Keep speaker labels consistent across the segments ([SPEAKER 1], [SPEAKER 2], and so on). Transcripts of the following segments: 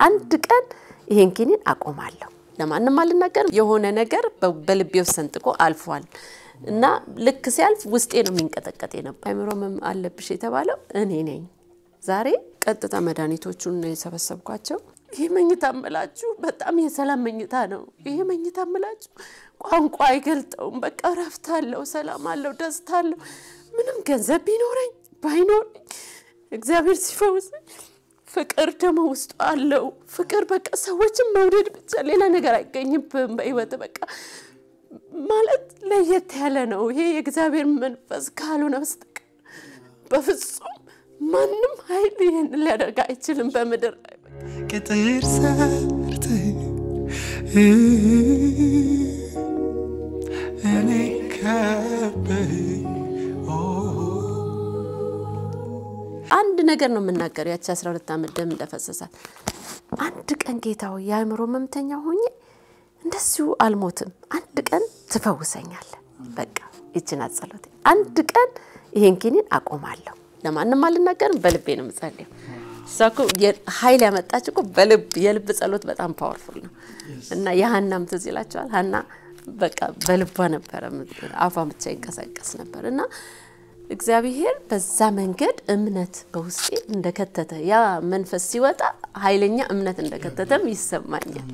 [SPEAKER 1] አንድ ቀን ይሄን ኪኒን አቆማለሁ። ለማንም አልናገርም። የሆነ ነገር በልቤ ውስጥ ሰንጥቆ አልፏል እና ልክ ሲያልፍ ውስጤ ነው የሚንቀጠቀጥ ነበር። አይምሮ ህመም አለብሽ የተባለው እኔ ነኝ። ዛሬ ቀጥታ መድኃኒቶቹን የሰበሰብኳቸው። ይህ መኝታ ምላችሁ በጣም የሰላም መኝታ ነው። ይህ መኝታ ምላችሁ ቋንቋ አይገልጠውም። በቃ እረፍት አለው፣ ሰላም አለው፣ ደስታ አለው። ምንም ገንዘብ ቢኖረኝ ባይኖረኝ እግዚአብሔር ሲፈውሰኝ ፍቅር ደግሞ ውስጡ አለው። ፍቅር በቃ ሰዎችን መውደድ ብቻ ሌላ ነገር አይገኝብም በህይወት በቃ ማለት ለየት ያለ ነው። ይሄ የእግዚአብሔር መንፈስ ካልሆነ በስተቀር በፍጹም ማንም ኃይል ይህን ሊያደርግ አይችልም በምድር ላይ
[SPEAKER 2] ቅጥር ሰርተ እኔ ከገባኝ
[SPEAKER 1] አንድ ነገር ነው የምናገረው። ያቺ 12 ዓመት ደም እንደፈሰሳት አንድ ቀን ጌታው የአእምሮ ህመምተኛ ሆኜ እንደዚሁ አልሞትም፣ አንድ ቀን ትፈውሰኛለህ። በቃ ይችን ጸሎቴ። አንድ ቀን ይሄን ኪኒን አቆማለሁ። ለማንም አልናገርም፣ በልቤ ነው የምጸልየው። እሷ እኮ ኃይል ያመጣች እኮ በልብ የልብ ጸሎት በጣም powerful ነው እና የሃናም ትዝ ይላቸዋል። ሀና በቃ በልቧ ነበረ አፏ ብቻ ይንቀሳቀስ ነበር እና እግዚአብሔር በዛ መንገድ እምነት በውስጤ እንደከተተ ያ መንፈስ ሲወጣ ኃይለኛ እምነት እንደከተተም ይሰማኛል።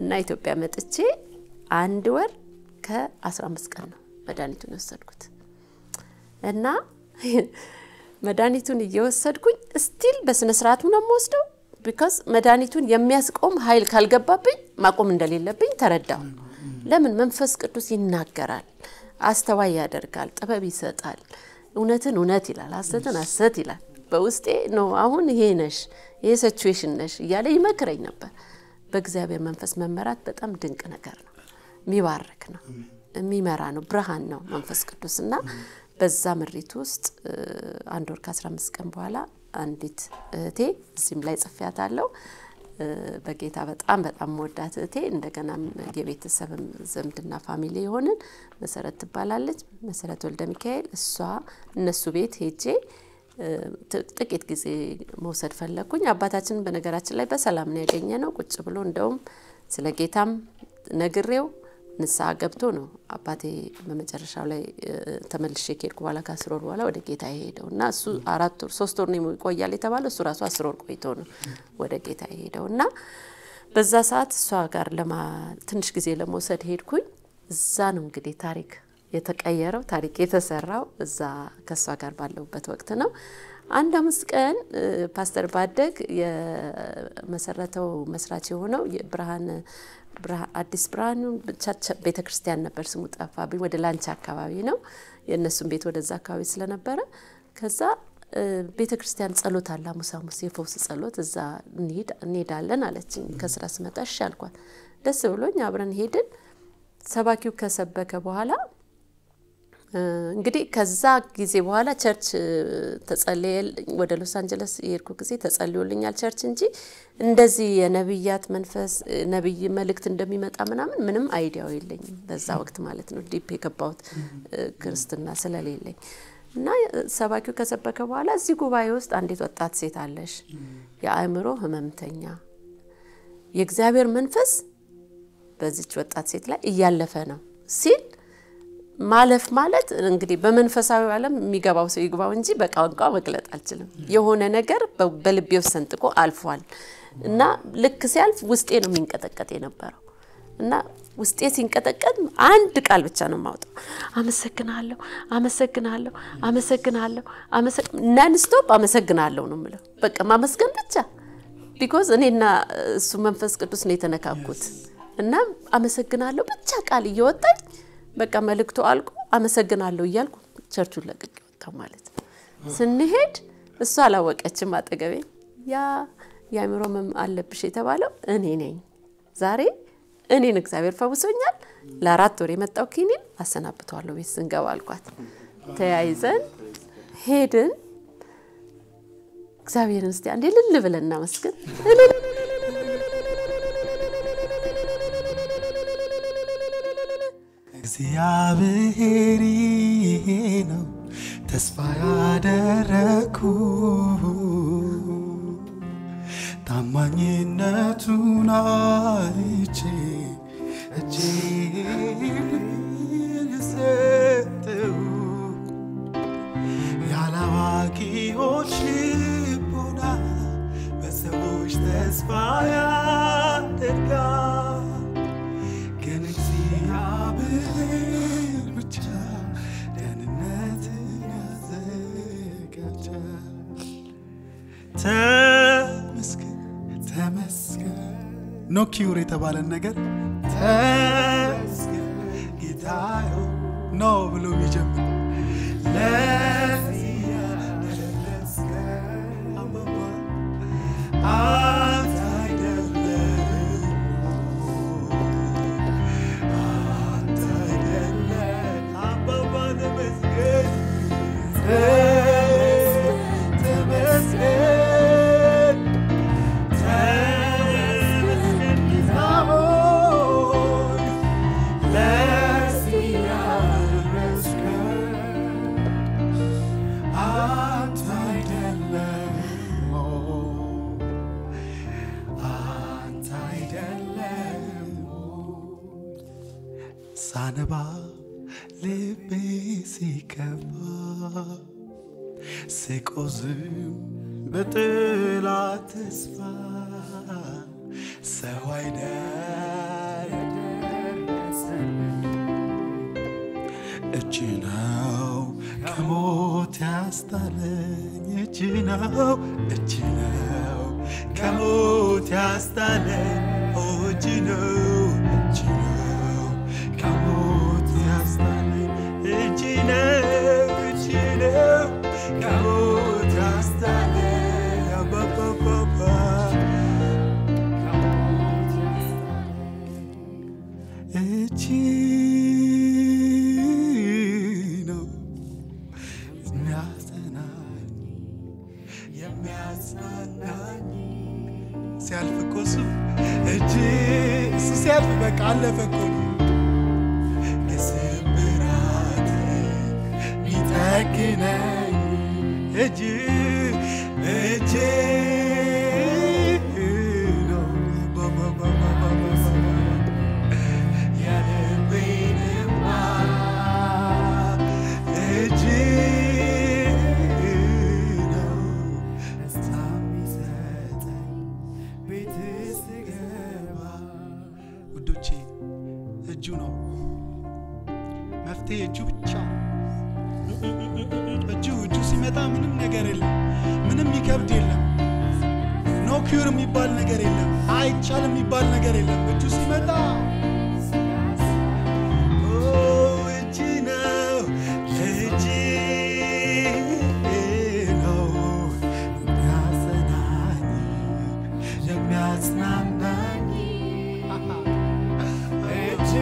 [SPEAKER 1] እና ኢትዮጵያ መጥቼ አንድ ወር ከ15 ቀን ነው መድኃኒቱን የወሰድኩት እና መድኃኒቱን እየወሰድኩኝ still በስነ ስርዓቱ ነው የምወስደው። because መድኃኒቱን የሚያስቆም ኃይል ካልገባብኝ ማቆም እንደሌለብኝ ተረዳሁ። ለምን መንፈስ ቅዱስ ይናገራል፣ አስተዋይ ያደርጋል፣ ጥበብ ይሰጣል። እውነትን እውነት ይላል፣ ሐሰትን ሐሰት ይላል። በውስጤ ነው አሁን ይሄ ነሽ ይሄ situation ነሽ እያለ ይመክረኝ ነበር። በእግዚአብሔር መንፈስ መመራት በጣም ድንቅ ነገር ነው። የሚባርክ ነው፣ የሚመራ ነው፣ ብርሃን ነው መንፈስ ቅዱስ እና በዛ ምሪት ውስጥ አንድ ወር ከ15 ቀን በኋላ አንዲት እህቴ እዚህም ላይ ጽፌያት አለው በጌታ በጣም በጣም መወዳት እህቴ እንደገናም የቤተሰብም ዝምድና ፋሚሊ የሆንን መሰረት ትባላለች። መሰረት ወልደ ሚካኤል እሷ እነሱ ቤት ሄጄ ጥቂት ጊዜ መውሰድ ፈለግኩኝ። አባታችንን በነገራችን ላይ በሰላም ነው ያገኘ ነው። ቁጭ ብሎ እንደውም ስለ ጌታም ነግሬው ንስሐ ገብቶ ነው አባቴ በመጨረሻው ላይ ተመልሼ ከሄድኩ በኋላ ከአስር ወር በኋላ ወደ ጌታ የሄደው እና እሱ አራት ወር ሶስት ወር ይቆያል የተባለ እሱ ራሱ አስር ወር ቆይቶ ነው ወደ ጌታ የሄደው እና በዛ ሰዓት እሷ ጋር ለማ ትንሽ ጊዜ ለመውሰድ ሄድኩኝ። እዛ ነው እንግዲህ ታሪክ የተቀየረው ታሪክ የተሰራው እዛ ከእሷ ጋር ባለሁበት ወቅት ነው። አንድ አምስት ቀን ፓስተር ባደግ የመሰረተው መስራች የሆነው ብርሃን አዲስ church ቤተ ክርስቲያን ነበር ስሙ ጠፋብኝ። ወደ ላንቻ አካባቢ ነው የእነሱም ቤት ወደዛ አካባቢ ስለነበረ ከዛ ቤተ ክርስቲያን ጸሎት አለ ሐሙስ ሐሙስ የፈውስ ጸሎት እዛ እንሄዳለን አለችኝ። ከስራ ስመጣ እሺ አልኳት። ደስ ብሎኝ አብረን ሄድን። ሰባኪው ከሰበከ በኋላ እንግዲህ ከዛ ጊዜ በኋላ church ተጸለየ። ወደ ሎስ አንጀለስ የሄድኩ ጊዜ ተጸልዮልኛል church እንጂ እንደዚህ የነብያት መንፈስ ነብይ መልእክት እንደሚመጣ ምናምን ምንም idea ው የለኝም በዛ ወቅት ማለት ነው። deep የገባሁት ክርስትና ስለሌለኝ እና ሰባኪው ከሰበከ በኋላ እዚህ ጉባኤ ውስጥ አንዲት ወጣት ሴት አለሽ፣ የአእምሮ ህመምተኛ፣ የእግዚአብሔር መንፈስ በዚች ወጣት ሴት ላይ እያለፈ ነው ሲል ማለፍ ማለት እንግዲህ በመንፈሳዊ ዓለም የሚገባው ሰው ይግባው እንጂ በቋንቋ መግለጥ አልችልም። የሆነ ነገር በልቤ ውስጥ ሰንጥቆ አልፏል። እና ልክ ሲያልፍ ውስጤ ነው የሚንቀጠቀጥ የነበረው። እና ውስጤ ሲንቀጠቀጥ አንድ ቃል ብቻ ነው የማውጣው፣ አመሰግናለሁ፣ አመሰግናለሁ፣ አመሰግናለሁ፣ nonstop አመሰግናለሁ ነው የምለው። በቃ ማመስገን ብቻ። because እኔና እሱ መንፈስ ቅዱስ ነው የተነካኩት። እና አመሰግናለሁ ብቻ ቃል እየወጣኝ በቃ መልእክቱ አልቆ አመሰግናለሁ እያልኩ ቸርቹን ለቅቄ ወጣሁ ማለት ነው። ስንሄድ እሱ አላወቀችም አጠገቤ። ያ የአእምሮ ህመም አለብሽ የተባለው እኔ ነኝ። ዛሬ እኔን እግዚአብሔር ፈውሶኛል። ለአራት ወር የመጣው ኪኒን አሰናብተዋለሁ ቤት ስንገባ አልኳት። ተያይዘን ሄድን። እግዚአብሔርን እስቲ አንዴ ልል ብለን እናመስግን።
[SPEAKER 2] እግዚአብሔር ነው። ተስፋ ያደረኩ ታማኝ ታማኝነቱን አይቼ እጄን ሰጠው ያላዋቂዎች ልቦና በሰዎች ተስፋ ያደርጋል፣ ተመስገን። ተመስገን። no cure የተባለን ነገር ተመስገን። ጌታዮ no ብሎ የሚጀምር ሳነባ ልቤ ሲከፋ ስቆዝም በጥላት ተስፋ ሰው አይደረሰልኝ እጅ ነው ከሞት ያስጣለኝ እጅ ነው እጅ ነው ከሞት ያስጣለኝ። እጅ ነው የሚያጽናናኝ። ሲያልፍ እኮ እሱ እጅ እሱ ሲያልፍ በቃ አለፈ እኮ። የስብራት ሚጠግነኝ እጅ እጅ ኖ ኪውር የሚባል ነገር የለም አይቻልም የሚባል ነገር የለም እጁ ሲመጣ ኦ እጅ ነው እጅ ነው የሚያጸናኝ የሚያጽናናኝ እጅ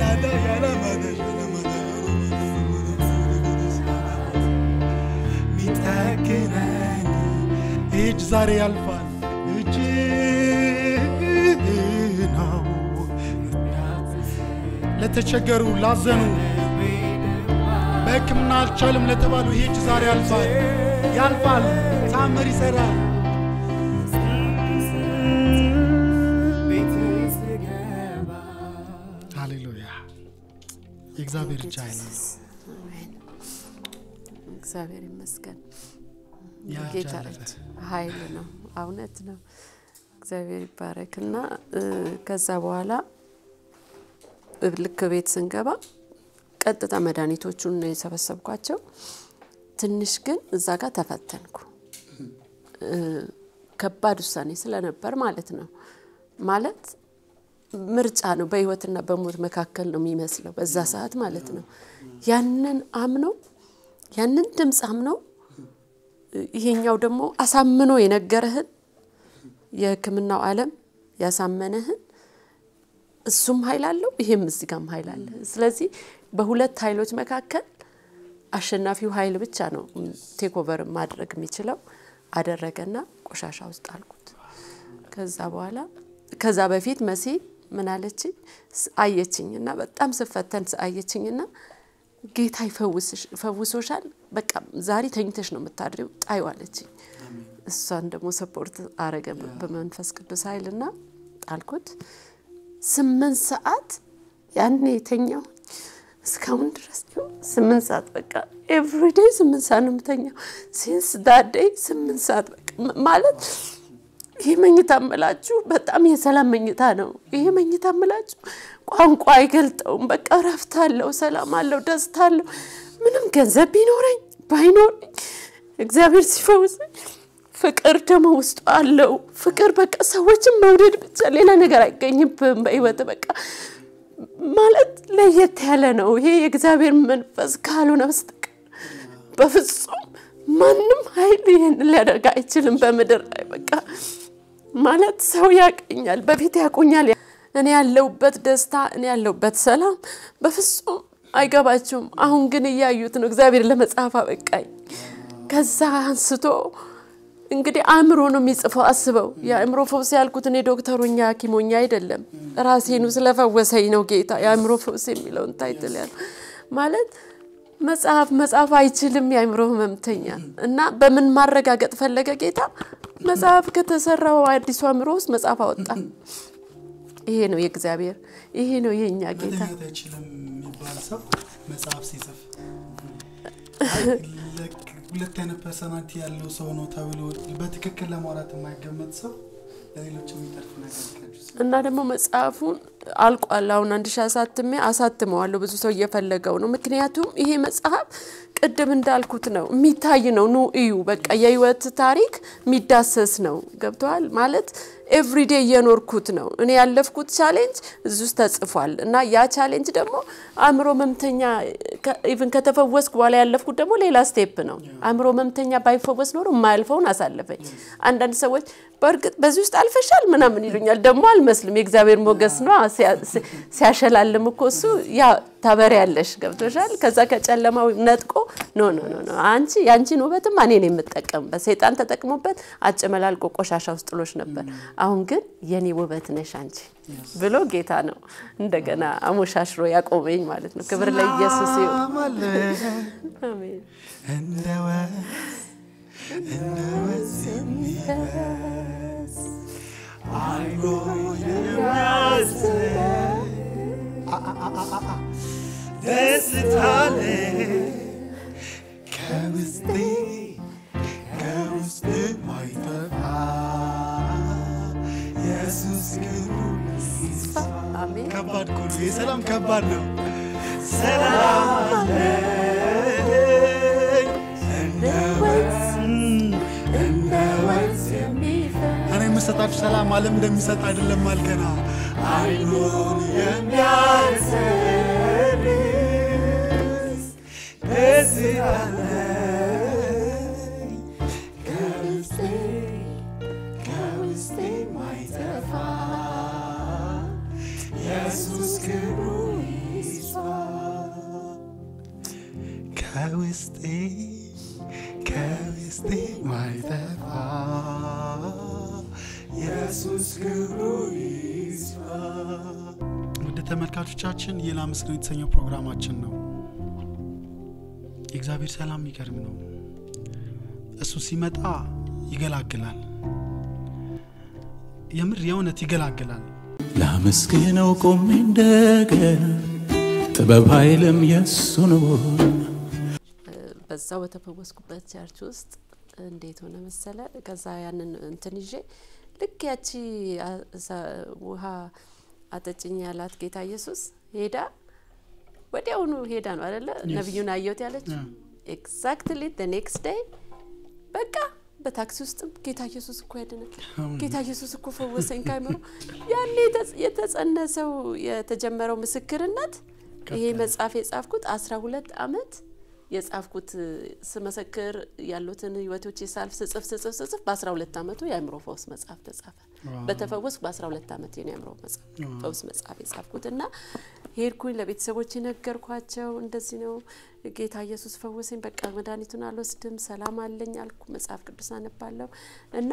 [SPEAKER 2] ናዳ ያለማደሽ ሚጠግነኝ እጅ ዛሬ ያልፋል ለተቸገሩ ላዘኑ በሕክምና አልቻልም ለተባሉ ይሄ እጅ ዛሬ ያልፋል ያልፋል ታምር ይሰራል ሃሌሉያ የእግዚአብሔር እጅ
[SPEAKER 1] አሜን። እግዚአብሔር ይመስገን። ጌታ ኃይል ነው፣ እውነት ነው። እግዚአብሔር ይባረክ እና ከዛ በኋላ ልክ ቤት ስንገባ ቀጥታ መድኃኒቶቹን ነው የሰበሰብኳቸው። ትንሽ ግን እዛ ጋር ተፈተንኩ። ከባድ ውሳኔ ስለነበር ማለት ነው። ማለት ምርጫ ነው፣ በህይወትና በሞት መካከል ነው የሚመስለው በዛ ሰዓት ማለት ነው። ያንን አምነው ያንን ድምፅ አምነው ይሄኛው ደግሞ አሳምኖ የነገረህን የሕክምናው ዓለም ያሳመነህን እሱም ኃይል አለው፣ ይሄም እዚህ ጋም ኃይል አለ። ስለዚህ በሁለት ኃይሎች መካከል አሸናፊው ኃይል ብቻ ነው ቴክኦቨር ማድረግ የሚችለው። አደረገና ቆሻሻ ውስጥ አልኩት። ከዛ በኋላ ከዛ በፊት መሲ ምን አለችኝ? አየችኝ እና በጣም ስፈተን አየችኝ እና ጌታ ይፈውስሽ ፈውሶሻል፣ በቃ ዛሬ ተኝተሽ ነው የምታድሪው ጣዩ አለችኝ። እሷን ደግሞ support አረገ በመንፈስ ቅዱስ ኃይልና ጣልኩት። ስምንት ሰዓት ያኔ የተኛው እስካሁን ድረስ ስምንት ሰዓት በቃ everyday ስምንት ሰዓት ነው የምተኛው። since that day ስምንት ሰዓት በቃ ማለት ይህ መኝታ ስላችሁ በጣም የሰላም መኝታ ነው። ይህ መኝታ ስላችሁ ቋንቋ አይገልጠውም። በቃ እረፍት አለው፣ ሰላም አለው፣ ደስታ አለው። ምንም ገንዘብ ቢኖረኝ ባይኖረኝ እግዚአብሔር ሲፈውሰኝ ፍቅር ደግሞ ውስጡ አለው። ፍቅር በቃ ሰዎችን መውደድ ብቻ ሌላ ነገር አይገኝብም በህይወት በቃ ማለት ለየት ያለ ነው። ይሄ የእግዚአብሔር መንፈስ ካልሆነ በስተቀር በፍጹም ማንም ኃይል ይህን ሊያደርግ አይችልም በምድር ላይ በቃ ማለት ሰው ያቀኛል፣ በፊት ያቆኛል። እኔ ያለሁበት ደስታ፣ እኔ ያለሁበት ሰላም በፍጹም አይገባችሁም። አሁን ግን እያዩት ነው። እግዚአብሔር ለመጽሐፍ አበቃኝ። ከዛ አንስቶ እንግዲህ አእምሮ ነው የሚጽፈው። አስበው የአእምሮ ፈውስ ያልኩት እኔ ዶክተሮኛ ሐኪሞኛ አይደለም ራሴኑ ስለፈወሰኝ ነው ጌታ የአእምሮ ፈውስ የሚለውን ታይትል ያለ ማለት መጽሐፍ መጽሐፍ አይችልም የአእምሮ ህመምተኛ እና በምን ማረጋገጥ ፈለገ ጌታ መጽሐፍ ከተሰራው አዲሱ አእምሮ ውስጥ መጽሐፍ አወጣ። ይሄ ነው የእግዚአብሔር፣ ይሄ ነው የእኛ ጌታ።
[SPEAKER 2] መጽሐፍ ሲጽፍ ሁለት አይነት ፐርሰናሊቲ ያለው ሰው ነው ተብሎ በትክክል ለማውራት የማይገመት ሰው ለሌሎች የሚተርፍ ነገር
[SPEAKER 1] እና ደግሞ መጽሐፉን አልቋል። አሁን አንድ ሺህ አሳትሜ አሳትመዋለሁ። ብዙ ሰው እየፈለገው ነው። ምክንያቱም ይሄ መጽሐፍ ቅድም እንዳልኩት ነው፣ የሚታይ ነው። ኑ እዩ። በቃ የህይወት ታሪክ የሚዳሰስ ነው። ገብተዋል ማለት everyday እየኖርኩት ነው። እኔ ያለፍኩት challenge እዚህ ውስጥ ተጽፏል እና ያ challenge ደግሞ አእምሮ ህመምተኛ even ከተፈወስኩ በኋላ ያለፍኩት ደግሞ ሌላ step ነው። አእምሮ ህመምተኛ ባይፈወስ ኖሮ የማያልፈውን አሳለፈኝ። አንዳንድ ሰዎች በእርግጥ በዚህ ውስጥ አልፈሻል ምናምን ይሉኛል። ደግሞ አልመስልም። የእግዚአብሔር ሞገስ ነው። ሲያሸላልም እኮ እሱ ያ ታበሪያለሽ። ገብቶሻል። ከዛ ከጨለማው ነጥቆ no no no no አንቺ የአንቺን ውበትም እኔ የምጠቀምበት። ሰይጣን ተጠቅሞበት አጨመላልቆ ቆሻሻ ውስጥ ጥሎሽ ነበር። አሁን ግን የኔ ውበት ነሽ አንቺ ብሎ ጌታ ነው እንደገና አሞሻሽሮ ያቆመኝ ማለት ነው። ክብር ለኢየሱስ ይሁን።
[SPEAKER 2] ደስታለ ከውስጤ ከባድ እኮ ነው። የሰላም ከባድ ነው። ሰላም አለኝ እንደ ወንዝ እኔ የምሰጣችሁ ሰላም ዓለም እንደሚሰጥ አይደለም። አልገና አይኑን የሚያሰርስ ደስታ አለኝ ከውስጤ ከውስጤ ማይጠፋ ኢየሱስ ክብሩ ይስፋ። ውድ ተመልካቾቻችን ይህ ላመስግነው የተሰኘው ፕሮግራማችን ነው። የእግዚአብሔር ሰላም የሚገርም ነው። እሱ ሲመጣ ይገላግላል። የምር የእውነት ይገላግላል።
[SPEAKER 3] ላመስግነው ቆሜ እንደገና ጥበብ ኃይልም የሱ ነው።
[SPEAKER 1] በዛው በተፈወስኩበት ቸርች ውስጥ እንዴት ሆነ መሰለ፣ ከዛ ያንን እንትን ይዤ ልክ ያቺ ውሃ አጠጭኝ ያላት ጌታ ኢየሱስ ሄዳ ወዲያውኑ ሄዳ ነው አይደለ? ነቢዩን አየሁት ያለች exactly next day በቃ በታክሲ ውስጥም ጌታ ኢየሱስ እኮ ያድናል፣ ጌታ ኢየሱስ እኮ ፈወሰኝ ካይምሮ ያኔ የተ- የተጸነሰው የተጀመረው ምስክርነት ይሄ መጽሐፍ የጻፍኩት አስራ ሁለት አመት የጻፍኩት ስመሰክር ያሉትን ህይወቶች የሳልፍ ስጽፍ ስጽፍ ስጽፍ በአስራ ሁለት አመቱ የአእምሮ ፈውስ መጽሐፍ ተጻፈ። በተፈወስኩ በአስራ ሁለት አመት ነው የአእምሮ መጽሐፍ ፈውስ መጽሐፍ የጻፍኩት እና ሄድኩኝ ለቤተሰቦች የነገርኳቸው እንደዚህ ነው ጌታ ኢየሱስ ፈወሰኝ፣ በቃ መድኃኒቱን አልወስድም፣ ሰላም አለኝ አልኩ። መጽሐፍ ቅዱስ አነባለሁ እና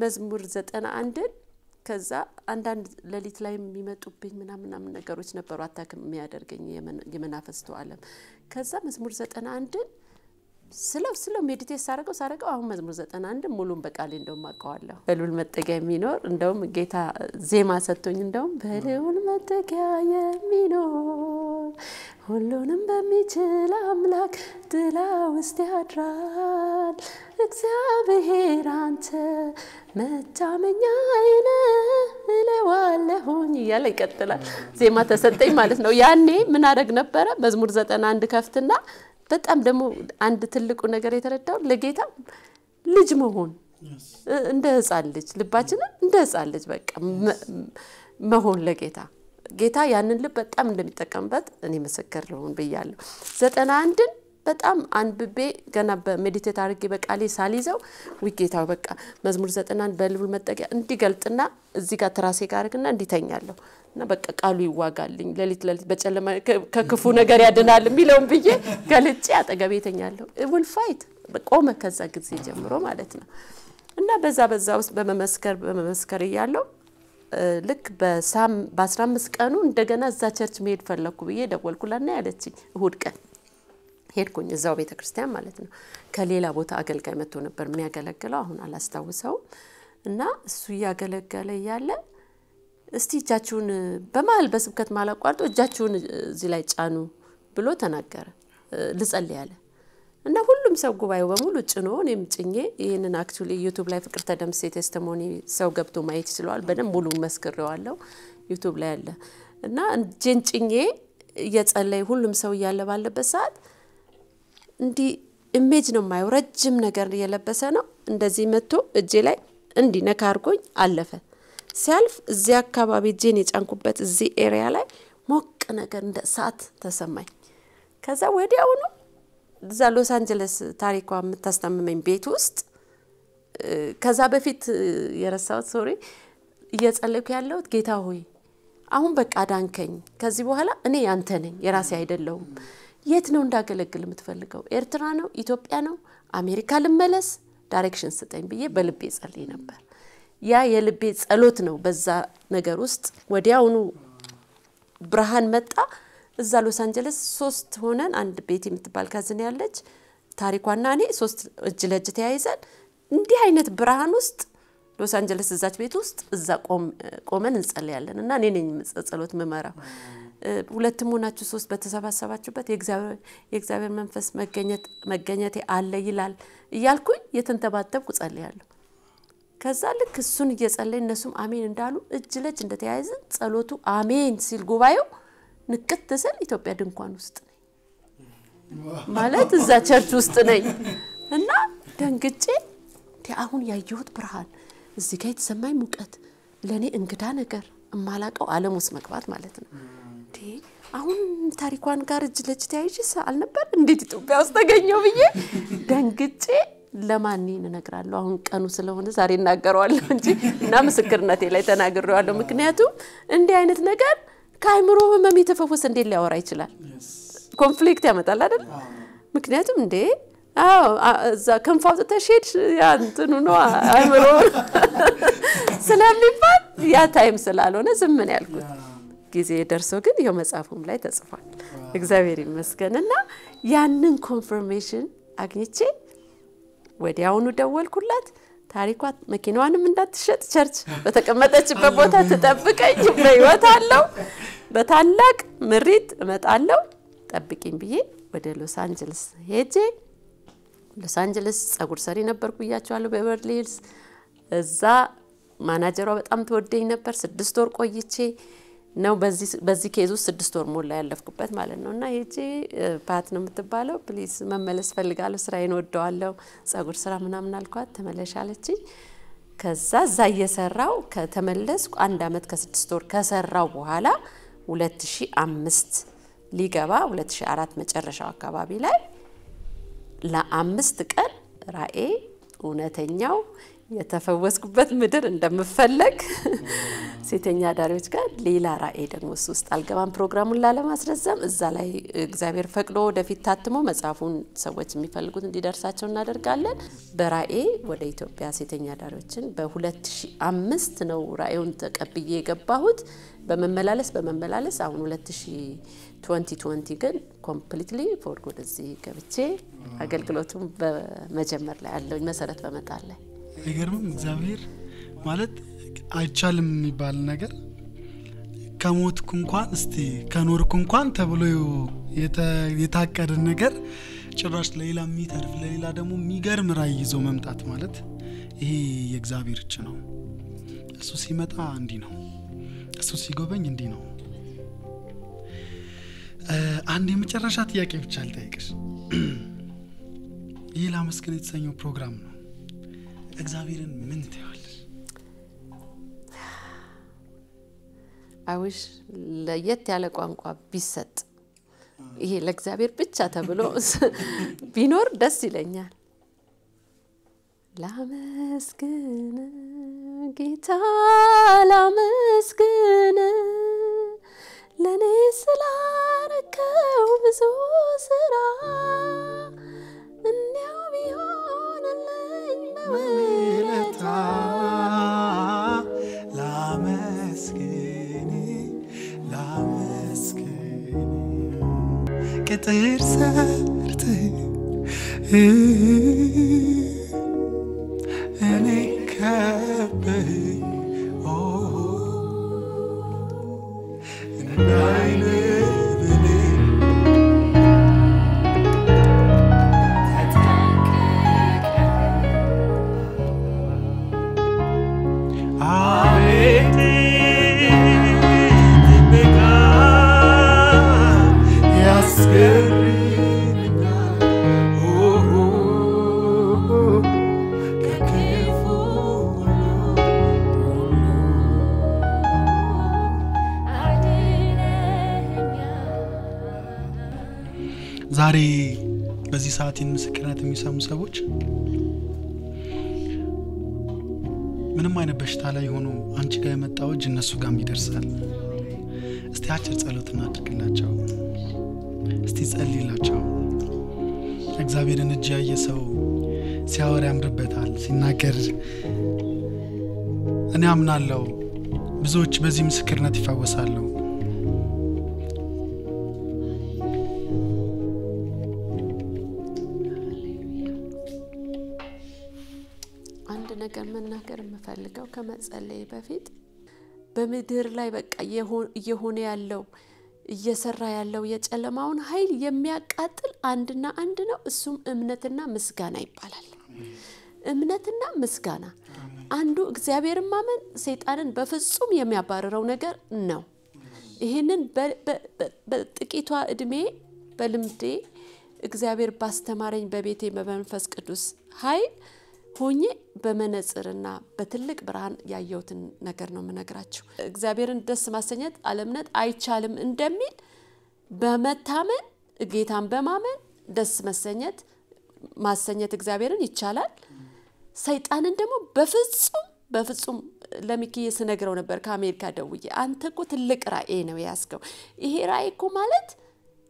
[SPEAKER 1] መዝሙር ዘጠና አንድን ከዛ አንዳንድ ሌሊት ላይ የሚመጡብኝ ምናምን ምናምን ነገሮች ነበሩ አታክም የሚያደርገኝ የመናፈስቱ ዓለም። ከዛ መዝሙር ዘጠና አንድን ስለው ስለው ሜዲቴት ሳረገው ሳረገው አሁን መዝሙር ዘጠና አንድ ሙሉን በቃሌ እንደውም አውቀዋለሁ። በልዑል መጠጊያ የሚኖር እንደውም ጌታ ዜማ ሰጥቶኝ እንደውም በልዑል መጠጊያ የሚኖር ሁሉንም በሚችል አምላክ ጥላ ውስጥ ያድራል እግዚአብሔር አንተ መታመኛዬ ነህ እለዋለሁኝ እያለ ይቀጥላል። ዜማ ተሰጠኝ ማለት ነው። ያኔ ምን አደረግ ነበረ? መዝሙር ዘጠና አንድ ከፍትና በጣም ደግሞ አንድ ትልቁ ነገር የተረዳው ለጌታ ልጅ መሆን እንደ ሕፃን ልጅ ልባችንን እንደ ሕፃን ልጅ በቃ መሆን ለጌታ ጌታ ያንን ልብ በጣም እንደሚጠቀምበት እኔ ምስክር ልሆን ብያለሁ። ዘጠና አንድን በጣም አንብቤ ገና በሜዲቴት አድርጌ በቃሌ ሳልይዘው ውይ ጌታ በቃ መዝሙር ዘጠናን በልዑል መጠጊያ እንዲገልጥና እዚህ ጋር ትራሴ ጋር አድርግና እንዲተኛለሁ እና በቃ ቃሉ ይዋጋልኝ ሌሊት ሌሊት በጨለማ ከክፉ ነገር ያድናል የሚለውን ብዬ ገልጬ አጠገቤ ተኛለሁ። ውል fight ቆመ ከዛ ጊዜ ጀምሮ ማለት ነው። እና በዛ በዛ ውስጥ በመመስከር በመመስከር እያለው ልክ በአስራ አምስት ቀኑ እንደገና እዛ church መሄድ ፈለግኩ ብዬ ደወልኩላና ያለችኝ እሁድ ቀን ሄድኩኝ እዛው ቤተ ክርስቲያን ማለት ነው። ከሌላ ቦታ አገልጋይ መጥቶ ነበር የሚያገለግለው፣ አሁን አላስታውሰውም። እና እሱ እያገለገለ እያለ እስቲ እጃችሁን በመሀል በስብከት ማላቋርጦ እጃችሁን እዚህ ላይ ጫኑ ብሎ ተናገረ። ልጸልይ ያለ እና ሁሉም ሰው ጉባኤው በሙሉ ጭኖ እኔም ጭኜ ይህንን actually YouTube ላይ ፍቅር ተደምሴ testimony ሰው ገብቶ ማየት ይችለዋል። በደንብ ሙሉ መስክሬዋለሁ YouTube ላይ አለ እና እጄን ጭኜ እየጸለይ ሁሉም ሰው እያለ ባለበት ሰዓት እንዲህ image ነው የማየው። ረጅም ነገር እየለበሰ ነው። እንደዚህ መጥቶ እጄ ላይ እንዲህ ነካ አድርጎኝ አለፈ። ሲያልፍ እዚህ አካባቢ እጄን የጫንኩበት እዚህ area ላይ ሞቅ ነገር እንደ እሳት ተሰማኝ። ከዛ ወዲያውኑ እዛ ሎስ አንጀለስ ታሪኳ የምታስታምመኝ ቤት ውስጥ ከዛ በፊት የረሳሁት sorry እየጸለይኩ ያለሁት ጌታ ሆይ አሁን በቃ ዳንከኝ። ከዚህ በኋላ እኔ ያንተ ነኝ፣ የራሴ አይደለሁም። የት ነው እንዳገለግል የምትፈልገው? ኤርትራ ነው? ኢትዮጵያ ነው? አሜሪካ ልመለስ? direction ስጠኝ ብዬ በልቤ ጸልይ ነበር። ያ የልቤ ጸሎት ነው። በዛ ነገር ውስጥ ወዲያውኑ ብርሃን መጣ። እዛ ሎስ አንጀለስ ሶስት ሆነን አንድ ቤት የምትባል cousin ያለች ታሪኳና እኔ ሶስት እጅ ለእጅ ተያይዘን እንዲህ አይነት ብርሃን ውስጥ ሎስ አንጀለስ እዛች ቤት ውስጥ እዛ ቆመን እንጸልያለን እና እኔ ነኝ ጸሎት ምመራው። ሁለትም ሆናችሁ ሶስት በተሰባሰባችሁበት የእግዚአብሔር መንፈስ መገኘቴ አለ ይላል እያልኩኝ የተንተባተብኩ ጸልያለሁ። ከዛ ልክ እሱን እየጸለይ እነሱም አሜን እንዳሉ እጅ ለእጅ እንደተያይዝን ጸሎቱ አሜን ሲል ጉባኤው ንቅት ስል ኢትዮጵያ ድንኳን ውስጥ ነኝ ማለት እዛ ቸርች ውስጥ ነኝ እና ደንግጬ አሁን ያየሁት ብርሃን እዚህ ጋር የተሰማኝ ሙቀት ለእኔ እንግዳ ነገር እማላቀው ዓለም ውስጥ መግባት ማለት ነው። አሁን ታሪኳን ጋር እጅ ለእጅ ተያይዤ አልነበር እንዴት ኢትዮጵያ ውስጥ ተገኘው ብዬ ደንግጬ ለማን እነግራለሁ? አሁን ቀኑ ስለሆነ ዛሬ እናገረዋለሁ እንጂ እና ምስክርነቴ ላይ ተናግሬዋለሁ። ምክንያቱም እንዲህ አይነት ነገር ከአይምሮ ህመም የተፈወሰ እንዴት ሊያወራ ይችላል? conflict ያመጣል አይደል? ምክንያቱም እንዴ እዛ ክንፍ አውጥተሽ ሄድሽ ያ እንትኑ ነው አይምሮ ስለሚባል ያ time ስላልሆነ ዝም ነው ያልኩት። ጊዜ ደርሶ ግን ይኸው መጽሐፉም ላይ ተጽፏል። እግዚአብሔር ይመስገን እና ያንን confirmation አግኝቼ ወዲያውኑ ደወልኩላት። ታሪኳ መኪናዋንም እንዳትሸጥ church በተቀመጠችበት ቦታ ትጠብቀኝ፣ በህይወት አለው በታላቅ ምሪት እመጣለሁ ጠብቂኝ ብዬ ወደ ሎስ አንጀልስ ሄጄ ሎስ አንጀለስ ጸጉር ሰሪ ነበርኩ ብያቸዋለሁ፣ በቤቨርሊ ሂልስ። እዛ ማናጀሯ በጣም ተወደኝ ነበር። ስድስት ወር ቆይቼ ነው በዚህ case ውስጥ ስድስት ወር ሞላ ያለፍኩበት ማለት ነው። እና ሄጄ ፓት ነው የምትባለው፣ please መመለስ ፈልጋለሁ፣ ስራዬን ወደዋለሁ፣ ጸጉር ስራ ምናምን አልኳት። ተመለሽ አለችኝ። ከዛ እዛ እየሰራው ከተመለስኩ አንድ አመት ከስድስት ወር ከሰራው በኋላ 2005 ሊገባ 2004 መጨረሻው አካባቢ ላይ ለአምስት ቀን ራእይ እውነተኛው የተፈወስኩበት ምድር እንደምፈለግ ሴተኛ አዳሪዎች ጋር ሌላ ራእይ ደግሞ እሱ ውስጥ አልገባም። ፕሮግራሙን ላለማስረዘም እዛ ላይ እግዚአብሔር ፈቅዶ ወደፊት ታትሞ መጽሐፉን ሰዎች የሚፈልጉት እንዲደርሳቸው እናደርጋለን። በራእይ ወደ ኢትዮጵያ ሴተኛ አዳሪዎችን በ2005 ነው ራእዩን ተቀብዬ የገባሁት። በመመላለስ በመመላለስ አሁን 2020 ግን completely for good እዚህ ገብቼ አገልግሎቱን በመጀመር ላይ ያለውኝ መሰረት በመጣል ላይ
[SPEAKER 2] አይገርምም? እግዚአብሔር ማለት አይቻልም የሚባል ነገር ከሞትኩ እንኳን እስቲ ከኖርኩ እንኳን ተብሎ የታቀደ ነገር ጭራሽ ለሌላ የሚተርፍ ለሌላ ደግሞ የሚገርም ራዕይ ይዞ መምጣት ማለት ይሄ የእግዚአብሔር እጅ ነው። እሱ ሲመጣ እንዲህ ነው። እሱ ሲጎበኝ እንዲህ ነው። አንድ የመጨረሻ ጥያቄ ብቻ ልጠይቅሽ። ይህ ላመስግን የተሰኘው ፕሮግራም ነው። እግዚአብሔርን ምን ትይዋለሽ?
[SPEAKER 1] አዊሽ ለየት ያለ ቋንቋ ቢሰጥ ይሄ ለእግዚአብሔር ብቻ ተብሎ ቢኖር ደስ ይለኛል። ላመስግን ጌታ ላመስግን ለእኔ ስላረከው ብዙ ስራ ቢሆንልኝ በውለታ
[SPEAKER 2] ላመስግን ላመስግን ቅጥር ይህን ምስክርነት የሚሰሙ ሰዎች ምንም አይነት በሽታ ላይ ሆኖ አንቺ ጋር የመጣው እጅ እነሱ ጋርም ይደርሳል። እስቲ አጭር ጸሎት እናድርግላቸው። እስቲ ጸልይላቸው። እግዚአብሔርን እጅ ያየ ሰው ሲያወራ ያምርበታል፣ ሲናገር እኔ አምናለሁ ብዙዎች በዚህ ምስክርነት ይፈወሳሉ።
[SPEAKER 1] መናገር የምፈልገው ከመጸለይ በፊት በምድር ላይ በቃ የሆ- እየሆነ ያለው እየሰራ ያለው የጨለማውን ኃይል የሚያቃጥል አንድና አንድ ነው። እሱም እምነትና ምስጋና ይባላል። እምነትና ምስጋና አንዱ እግዚአብሔርን ማመን ሰይጣንን በፍጹም የሚያባርረው ነገር ነው። ይህንን በጥቂቷ እድሜ በልምዴ እግዚአብሔር ባስተማረኝ በቤቴ በመንፈስ ቅዱስ ኃይል ሆኜ በመነጽርና በትልቅ ብርሃን ያየሁትን ነገር ነው የምነግራችሁ። እግዚአብሔርን ደስ ማሰኘት አለምነት አይቻልም እንደሚል በመታመን ጌታን በማመን ደስ መሰኘት ማሰኘት እግዚአብሔርን ይቻላል። ሰይጣንን ደግሞ በፍጹም በፍጹም ለሚኪዬ ስነግረው ነበር ከአሜሪካ ደውዬ፣ አንተ እኮ ትልቅ ራእይ ነው የያዝከው። ይሄ ራእይ እኮ ማለት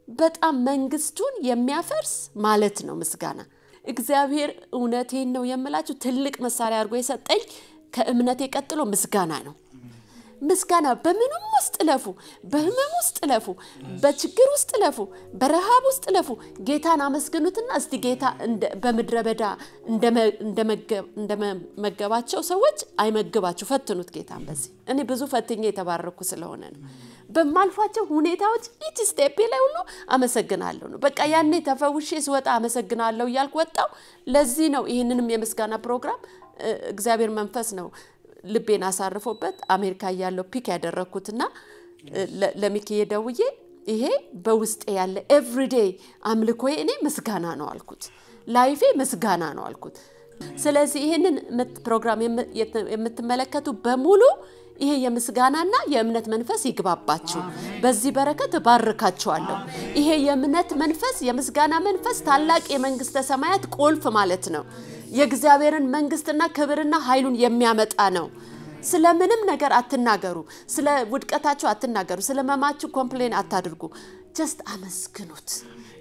[SPEAKER 1] በጣም መንግስቱን የሚያፈርስ ማለት ነው። ምስጋና እግዚአብሔር እውነቴን ነው የምላችሁ ትልቅ መሳሪያ አድርጎ የሰጠኝ ከእምነቴ ቀጥሎ ምስጋና ነው። ምስጋና በምንም ውስጥ ለፉ፣ በህመም ውስጥ ለፉ፣ በችግር ውስጥ ለፉ፣ በረሃብ ውስጥ ለፉ፣ ጌታን አመስግኑትና እስቲ ጌታ በምድረ በዳ እንደመገባቸው ሰዎች አይመግባችሁ፣ ፈትኑት ጌታን በዚህ እኔ ብዙ ፈትኜ የተባረኩ ስለሆነ ነው። በማልፏቸው ሁኔታዎች each step ኤ ላይ ሁሉ አመሰግናለሁ ነው። በቃ ያኔ ተፈውሼ ስወጣ አመሰግናለሁ እያልኩ ወጣው። ለዚህ ነው ይህንንም የምስጋና ፕሮግራም እግዚአብሔር መንፈስ ነው ልቤን አሳርፎበት አሜሪካ እያለሁ pick ያደረግኩትና እ፣ ለ- ለሚኪዬ ደውዬ ይሄ በውስጤ ያለ everyday አምልኮዬ እኔ ምስጋና ነው አልኩት። life ኤ ምስጋና ነው አልኩት። ስለዚህ ይህንን ፕሮግራም የምትመለከቱ በሙሉ ይሄ የምስጋናና የእምነት መንፈስ ይጋባባችሁ። በዚህ በረከት እባርካችኋለሁ። ይሄ የእምነት መንፈስ፣ የምስጋና መንፈስ ታላቅ የመንግስተ ሰማያት ቁልፍ ማለት ነው። የእግዚአብሔርን መንግስትና ክብርና ኃይሉን የሚያመጣ ነው። ስለ ምንም ነገር አትናገሩ። ስለ ውድቀታችሁ አትናገሩ። ስለ ህመማችሁ complain አታድርጉ። just አመስግኑት።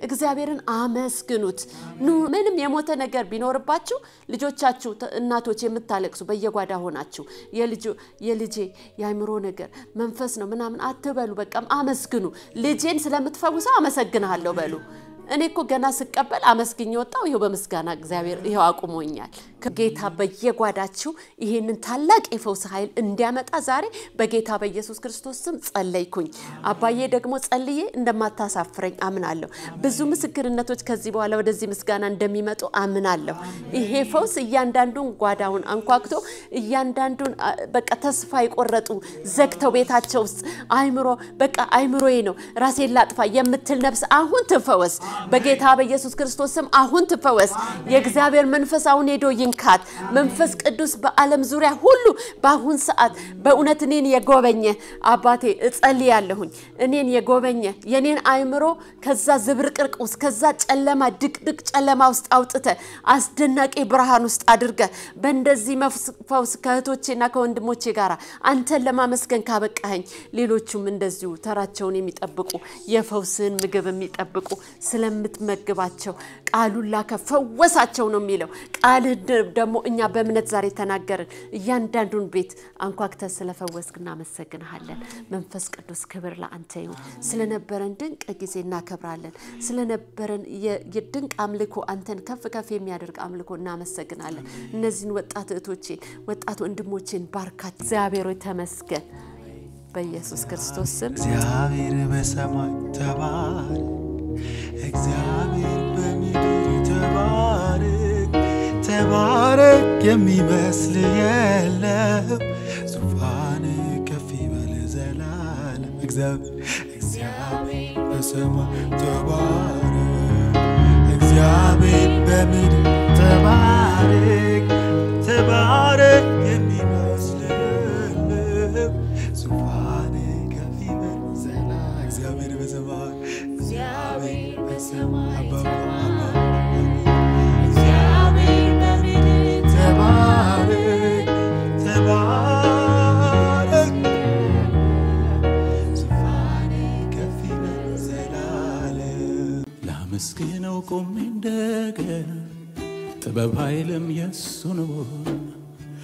[SPEAKER 1] እግዚአብሔርን አመስግኑት። ኑ ምንም የሞተ ነገር ቢኖርባችሁ ልጆቻችሁ እናቶች የምታለቅሱ በየጓዳ ሆናችሁ የልጄ የአእምሮ ነገር መንፈስ ነው ምናምን አትበሉ። በቃም አመስግኑ። ልጄን ስለምትፈውሰው አመሰግንሃለሁ በሉ። እኔ እኮ ገና ስቀበል አመስግኝ ወጣው። ይኸው በምስጋና እግዚአብሔር ይኸው አቁሞኛል። ጌታ በየጓዳችሁ ይህንን ታላቅ የፈውስ ኃይል እንዲያመጣ ዛሬ በጌታ በኢየሱስ ክርስቶስ ስም ጸለይኩኝ። አባዬ ደግሞ ጸልዬ እንደማታሳፍረኝ አምናለሁ። ብዙ ምስክርነቶች ከዚህ በኋላ ወደዚህ ምስጋና እንደሚመጡ አምናለሁ። ይሄ ፈውስ እያንዳንዱን ጓዳውን አንኳክቶ እያንዳንዱን በቃ ተስፋ የቆረጡ ዘግተው ቤታቸው ውስጥ አይምሮ በቃ አይምሮዬ ነው ራሴን ላጥፋ የምትል ነፍስ አሁን ትፈወስ በጌታ በኢየሱስ ክርስቶስ ስም አሁን ትፈወስ። የእግዚአብሔር መንፈስ አሁን ሄዶ ይንካት። መንፈስ ቅዱስ በዓለም ዙሪያ ሁሉ በአሁን ሰዓት በእውነት እኔን የጎበኘ አባቴ እጸልያለሁኝ። እኔን የጎበኘ የኔን አይምሮ ከዛ ዝብርቅርቅ ውስጥ ከዛ ጨለማ ድቅድቅ ጨለማ ውስጥ አውጥተ አስደናቂ ብርሃን ውስጥ አድርገ በእንደዚህ መፍስ- ፈውስ ከእህቶቼና ከወንድሞቼ ጋር አንተን ለማመስገን ካበቃኸኝ ሌሎቹም እንደዚሁ ተራቸውን የሚጠብቁ የፈውስን ምግብ የሚጠብቁ ስለምትመግባቸው ቃሉን ላከ ፈወሳቸው ነው የሚለው ቃልህ ድ- ደግሞ እኛ በእምነት ዛሬ ተናገርን። እያንዳንዱን ቤት አንኳክተ ስለፈወስክ እናመሰግንሃለን። መንፈስ ቅዱስ ክብር ለአንተ ይሁን። ስለነበረን ድንቅ ጊዜ እናከብራለን። ስለነበረን የድንቅ አምልኮ አንተን ከፍ ከፍ የሚያደርግ አምልኮ እናመሰግናለን። እነዚህን ወጣት እህቶቼን ወጣት ወንድሞቼን ባርካት። እግዚአብሔር ተመስገን። በኢየሱስ ክርስቶስ ስም
[SPEAKER 2] እግዚአብሔር በሰማይ ተባረክ፣ እግዚአብሔር በምድር ተባረክ። ተባረክ የሚመስል የለም፣ ዙፋን ከፍ ይበል ዘላለም። እግዚአብሔር በሰማይ ተባረክ፣ እግዚአብሔር በምድር ተባረክ። ተባረክ
[SPEAKER 3] ጥበብ ኃይልም የሱ ነው።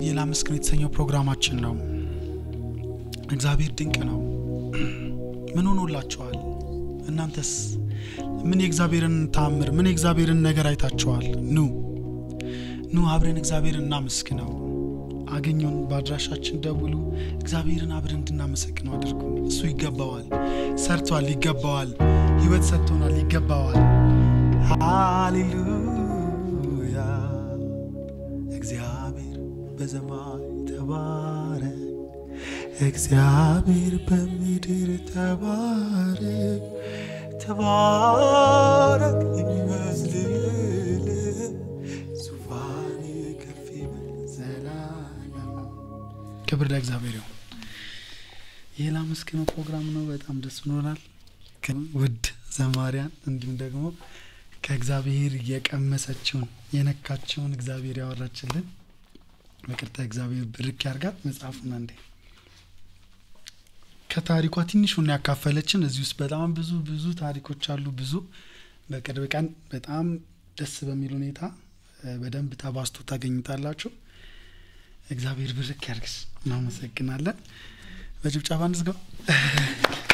[SPEAKER 2] የላመስግን የተሰኘው ፕሮግራማችን ነው። እግዚአብሔር ድንቅ ነው። ምን ሆኖላችኋል? እናንተስ ምን የእግዚአብሔርን ታምር ምን የእግዚአብሔርን ነገር አይታችኋል? ኑ ኑ አብረን እግዚአብሔርን እናመስግነው። አገኙን፣ በአድራሻችን ደውሉ። እግዚአብሔርን አብረን እንድናመሰግነው አድርጉ። እሱ ይገባዋል። ሰርቷል፣ ይገባዋል። ህይወት ሰጥቶናል፣ ይገባዋል። ሃሌሉያ በሰማይ ተባረክ፣ እግዚአብሔር በምድር ተባረክ። ተባረክ የሚመስል ዙፋን ከፍ ይበል ዘላለም። ክብር ለእግዚአብሔር ይሁን። ይህ ላመስግነው ፕሮግራም ነው። በጣም ደስ ብሎናል። ውድ ዘማሪያን እንዲሁም ደግሞ ከእግዚአብሔር የቀመሰችውን የነካችውን እግዚአብሔር ያወራችልን በቅርታ እግዚአብሔር ብርክ ያርጋት። መጽሐፉን አንዴ ከታሪኳ ትንሹን ያካፈለችን እዚህ ውስጥ በጣም ብዙ ብዙ ታሪኮች አሉ። ብዙ በቅርብ ቀን በጣም ደስ በሚል ሁኔታ በደንብ ተባስቶ ታገኙታላችሁ። እግዚአብሔር ብርክ ያርግስ። እናመሰግናለን። በጭብጨባ እንዝጋው።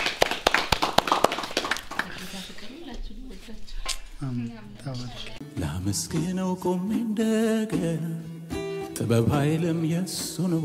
[SPEAKER 3] ላመስግነው ቆሜ እንደገና ጥበብ ኃይልም የሱ ነው።